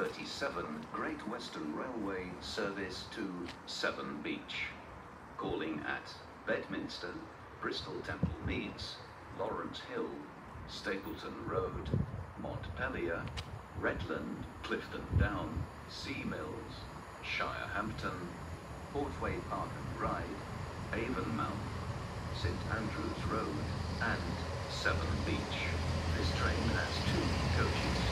37 Great Western Railway service to Severn Beach. Calling at Bedminster, Bristol Temple Meads, Lawrence Hill, Stapleton Road, Montpelier, Redland, Clifton Down, Sea Mills, Shirehampton, Portway Park and Ride, Avonmouth, St Andrews Road, and Severn Beach. This train has two coaches.